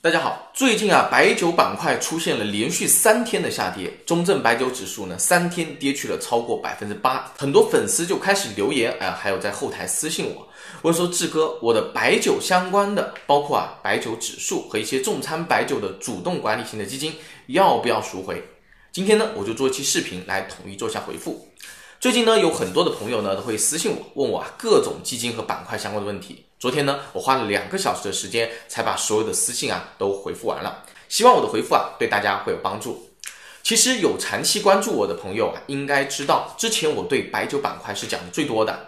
大家好，最近啊，白酒板块出现了连续三天的下跌，中证白酒指数呢，三天跌去了超过百分之八，很多粉丝就开始留言，哎，还有在后台私信我，问说志哥，我的白酒相关的，包括啊白酒指数和一些重仓白酒的主动管理型的基金，要不要赎回？今天呢，我就做一期视频来统一做下回复。最近呢，有很多的朋友呢都会私信我，问我啊各种基金和板块相关的问题。昨天呢，我花了两个小时的时间才把所有的私信啊都回复完了。希望我的回复啊对大家会有帮助。其实有长期关注我的朋友啊，应该知道之前我对白酒板块是讲的最多的。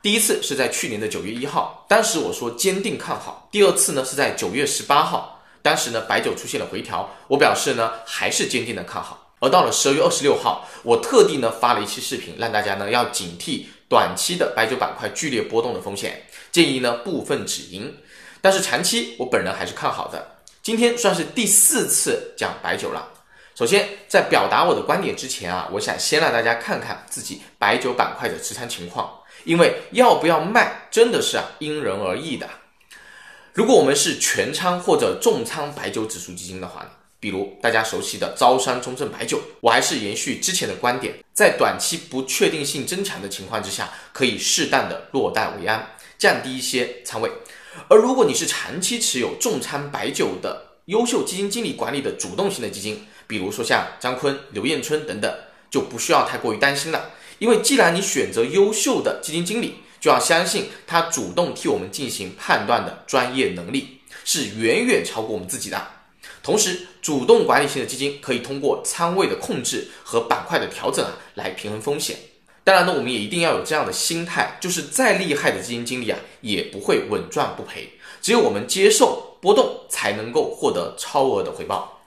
第一次是在去年的九月一号，当时我说坚定看好。第二次呢是在九月十八号，当时呢白酒出现了回调，我表示呢还是坚定的看好。而到了十二月二十六号，我特地呢发了一期视频，让大家呢要警惕短期的白酒板块剧烈波动的风险，建议呢部分止盈。但是长期我本人还是看好的。今天算是第四次讲白酒了。首先，在表达我的观点之前啊，我想先让大家看看自己白酒板块的持仓情况，因为要不要卖真的是啊因人而异的。如果我们是全仓或者重仓白酒指数基金的话呢？比如大家熟悉的招商中证白酒，我还是延续之前的观点，在短期不确定性增强的情况之下，可以适当的落袋为安，降低一些仓位。而如果你是长期持有重仓白酒的优秀基金经理管理的主动型的基金，比如说像张坤、刘彦春等等，就不需要太过于担心了。因为既然你选择优秀的基金经理，就要相信他主动替我们进行判断的专业能力是远远超过我们自己的。同时，主动管理型的基金可以通过仓位的控制和板块的调整啊，来平衡风险。当然呢，我们也一定要有这样的心态，就是再厉害的基金经理啊，也不会稳赚不赔。只有我们接受波动，才能够获得超额的回报。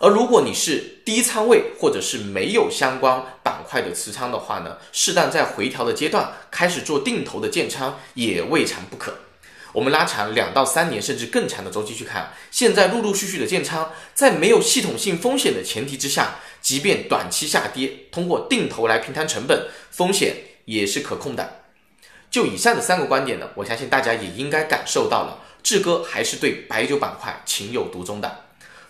而如果你是低仓位或者是没有相关板块的持仓的话呢，适当在回调的阶段开始做定投的建仓，也未尝不可。我们拉长两到三年甚至更长的周期去看，现在陆陆续续的建仓，在没有系统性风险的前提之下，即便短期下跌，通过定投来平摊成本，风险也是可控的。就以上的三个观点呢，我相信大家也应该感受到了，志哥还是对白酒板块情有独钟的，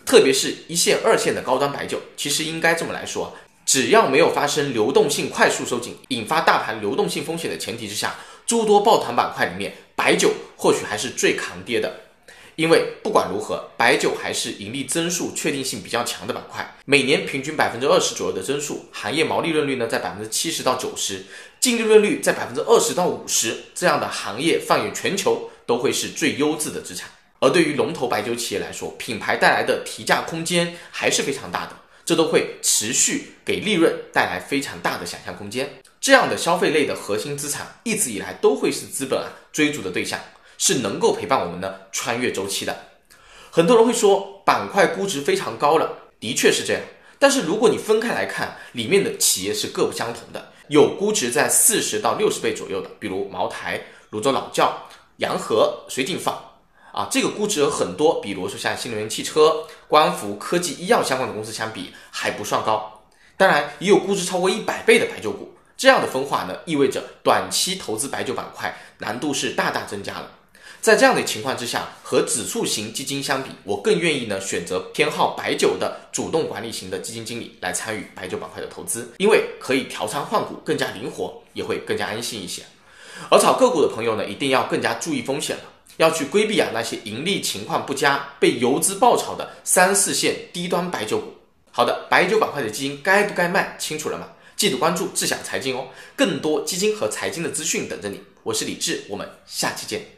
特别是一线、二线的高端白酒。其实应该这么来说，只要没有发生流动性快速收紧，引发大盘流动性风险的前提之下。诸多抱团板块里面，白酒或许还是最抗跌的，因为不管如何，白酒还是盈利增速确定性比较强的板块，每年平均百分之二十左右的增速，行业毛利润率呢在百分之七十到九十，净利润率在百分之二十到五十，这样的行业放眼全球都会是最优质的资产。而对于龙头白酒企业来说，品牌带来的提价空间还是非常大的，这都会持续给利润带来非常大的想象空间。这样的消费类的核心资产，一直以来都会是资本啊追逐的对象，是能够陪伴我们呢穿越周期的。很多人会说板块估值非常高了，的确是这样。但是如果你分开来看，里面的企业是各不相同的，有估值在四十到六十倍左右的，比如茅台、泸州老窖、洋河、水井坊啊，这个估值有很多，比如说像新能源汽车、光伏、科技、医药相关的公司相比还不算高。当然，也有估值超过一百倍的白酒股。这样的分化呢，意味着短期投资白酒板块难度是大大增加了。在这样的情况之下，和指数型基金相比，我更愿意呢选择偏好白酒的主动管理型的基金经理来参与白酒板块的投资，因为可以调仓换股更加灵活，也会更加安心一些。而炒个股的朋友呢，一定要更加注意风险了，要去规避啊那些盈利情况不佳、被游资爆炒的三四线低端白酒股。好的，白酒板块的基金该不该卖，清楚了吗？记得关注智享财经哦，更多基金和财经的资讯等着你。我是李志，我们下期见。